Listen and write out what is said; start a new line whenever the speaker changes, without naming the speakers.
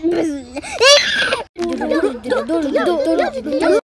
dur dur dur dur dur dur dur